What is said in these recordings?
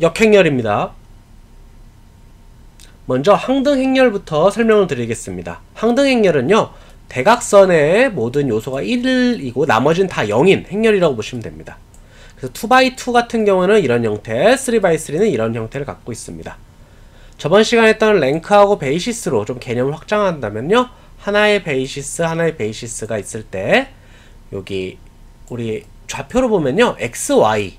역행렬입니다. 먼저 항등행렬부터 설명을 드리겠습니다. 항등행렬은요. 대각선의 모든 요소가 1이고 나머지는 다 0인 행렬이라고 보시면 됩니다. 그래서 2x2 같은 경우는 이런 형태, 3x3는 이런 형태를 갖고 있습니다. 저번 시간에 했던 랭크하고 베이시스로 좀 개념을 확장한다면요. 하나의 베이시스, 하나의 베이시스가 있을 때 여기 우리 좌표로 보면요. x, y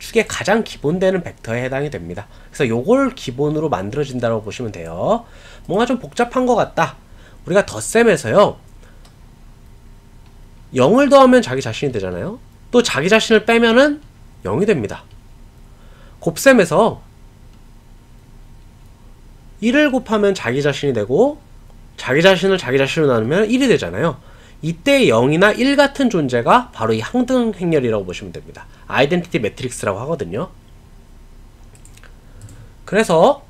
축의 가장 기본되는 벡터에 해당이 됩니다. 그래서 요걸 기본으로 만들어진다고 보시면 돼요. 뭔가 좀 복잡한 것 같다. 우리가 덧셈에서요. 0을 더하면 자기 자신이 되잖아요. 또 자기 자신을 빼면은 0이 됩니다. 곱셈에서 1을 곱하면 자기 자신이 되고 자기 자신을 자기 자신으로 나누면 1이 되잖아요. 이때 0이나 1 같은 존재가 바로 이 항등 행렬이라고 보시면 됩니다. 아이덴티티 매트릭스라고 하거든요. 그래서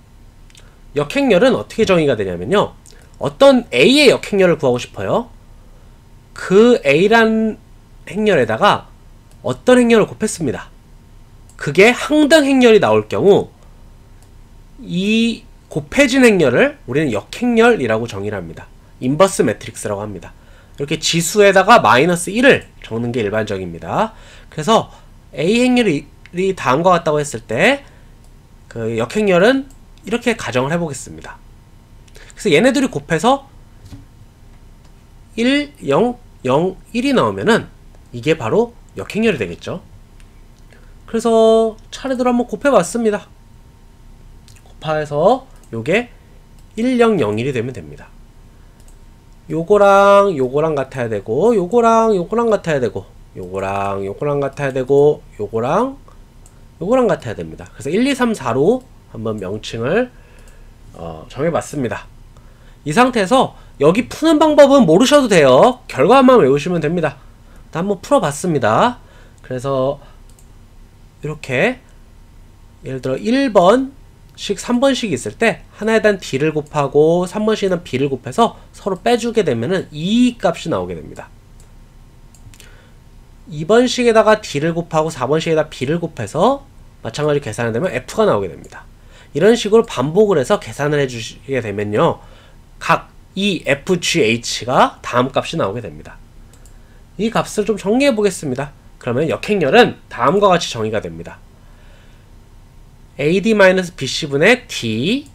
역행렬은 어떻게 정의가 되냐면요. 어떤 A의 역행렬을 구하고 싶어요. 그 A란 행렬에다가 어떤 행렬을 곱했습니다. 그게 항등 행렬이 나올 경우 이 곱해진 행렬을 우리는 역행렬이라고 정의를 합니다. inverse matrix라고 합니다. 이렇게 지수에다가 마이너스 1을 적는 게 일반적입니다. 그래서 A 행렬이 다음과 같다고 했을 때 그 역행렬은 이렇게 가정을 해보겠습니다. 그래서 얘네들이 곱해서 1, 0, 0, 1이 나오면은 이게 바로 역행렬이 되겠죠. 그래서 차례대로 한번 곱해봤습니다. 곱해서 요게 1, 0, 0, 1이 되면 됩니다. 요거랑 요거랑 같아야 되고 요거랑 요거랑 같아야 되고 요거랑 요거랑 같아야 되고 요거랑 요거랑 같아야 됩니다. 그래서 1, 2, 3, 4로 한번 명칭을 어, 정해봤습니다. 이 상태에서 여기 푸는 방법은 모르셔도 돼요. 결과만 외우시면 됩니다. 한번 풀어봤습니다. 그래서 이렇게 예를 들어 1번 씩 3번씩 있을 때 하나에 대한 d를 곱하고 3번씩은 b를 곱해서 서로 빼주게 되면은 이 값이 나오게 됩니다. 2번씩에다가 d를 곱하고 4번씩에다 b를 곱해서 마찬가지 계산을 되면 f가 나오게 됩니다. 이런 식으로 반복을 해서 계산을 해주시게 되면요. 각이 fgh가 다음 값이 나오게 됩니다. 이 값을 좀 정리해 보겠습니다. 그러면 역행렬은 다음과 같이 정의가 됩니다. AD-BC분의 D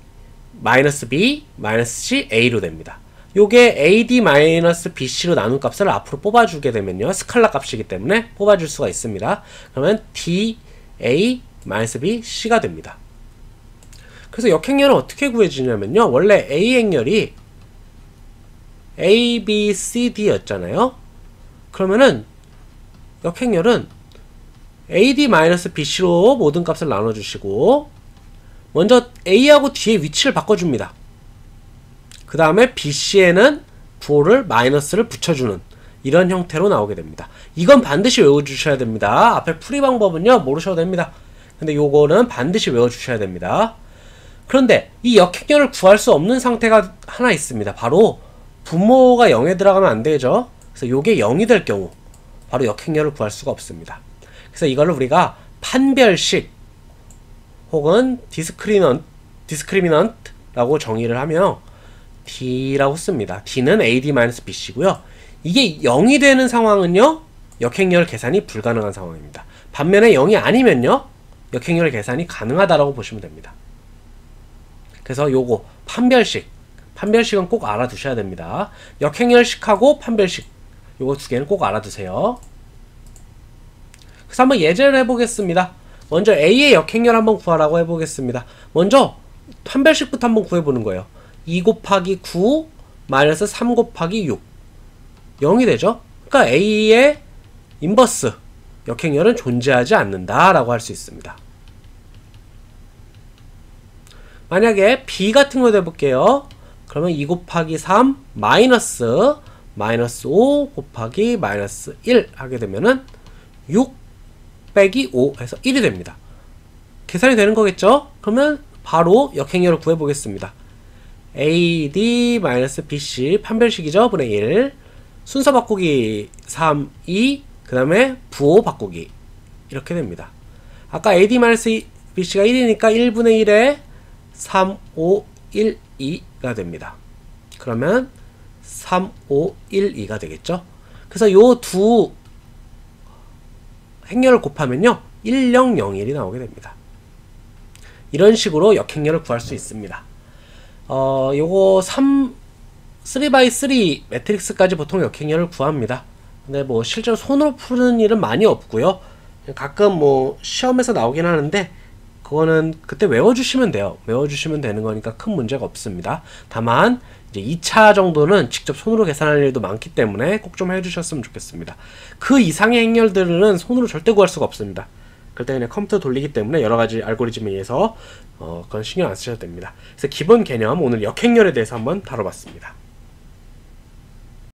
마이너스 B 마이너스 C A로 됩니다. 요게 AD-BC로 나눈 값을 앞으로 뽑아주게 되면요. 스칼라 값이기 때문에 뽑아줄 수가 있습니다. 그러면 D, A, 마이너스 B, C가 됩니다. 그래서 역행렬은 어떻게 구해지냐면요. 원래 A 행렬이 A, B, C, D였잖아요. 그러면은 역행렬은 AD-BC로 모든 값을 나눠주시고 먼저 A하고 D의 위치를 바꿔줍니다. 그 다음에 BC에는 부호를 마이너스를 붙여주는 이런 형태로 나오게 됩니다. 이건 반드시 외워주셔야 됩니다. 앞에 풀이 방법은요 모르셔도 됩니다. 근데 요거는 반드시 외워주셔야 됩니다. 그런데 이 역행렬을 구할 수 없는 상태가 하나 있습니다. 바로 분모가 0에 들어가면 안 되죠. 그래서 요게 0이 될 경우 바로 역행렬을 구할 수가 없습니다. 그래서 이거를 우리가 판별식 혹은 discrinan- discriminant라고 정의를 하며 D라고 씁니다. D는 AD-BC고요. 이게 0이 되는 상황은요. 역행렬 계산이 불가능한 상황입니다. 반면에 0이 아니면요. 역행렬 계산이 가능하다라고 보시면 됩니다. 그래서 요거 판별식 판별식은 꼭 알아두셔야 됩니다. 역행렬식하고 판별식 요거 두 개는 꼭 알아두세요. 그래서 한번 예제를 해보겠습니다. 먼저 A의 역행렬 한번 구하라고 해보겠습니다. 먼저 판별식부터 한번 구해보는 거예요. 2 곱하기 9 마이너스 3 곱하기 6 0이 되죠? 그러니까 A의 인버스 역행렬은 존재하지 않는다 라고 할 수 있습니다. 만약에 B 같은 거 해볼게요. 그러면 2 곱하기 3 마이너스 마이너스 5 곱하기 마이너스 1 하게 되면은 6 빼기 5 해서 1이 됩니다. 계산이 되는 거겠죠? 그러면 바로 역행렬을 구해보겠습니다. AD-BC 판별식이죠? 분의 1 순서 바꾸기 3, 2, 그 다음에 부호 바꾸기 이렇게 됩니다. 아까 AD-BC BC가 1이니까 1분의 1에 3, 5, 1, 2가 됩니다. 그러면 3, 5, 1, 2가 되겠죠. 그래서 요 두 행렬을 곱하면요. 1, 0, 0, 1이 나오게 됩니다. 이런 식으로 역행렬을 구할 수 있습니다. 어, 요거 3, 3x3 매트릭스까지 보통 역행렬을 구합니다. 근데 뭐 실제로 손으로 푸는 일은 많이 없고요. 가끔 뭐 시험에서 나오긴 하는데 그거는 그때 외워주시면 돼요. 외워주시면 되는 거니까 큰 문제가 없습니다. 다만 이제 2차 정도는 직접 손으로 계산할 일도 많기 때문에 꼭 좀 해주셨으면 좋겠습니다. 그 이상의 행렬들은 손으로 절대 구할 수가 없습니다. 그럴 때 그냥 컴퓨터 돌리기 때문에 여러 가지 알고리즘에 의해서 어, 그건 신경 안 쓰셔도 됩니다. 그래서 기본 개념 오늘 역행렬에 대해서 한번 다뤄봤습니다.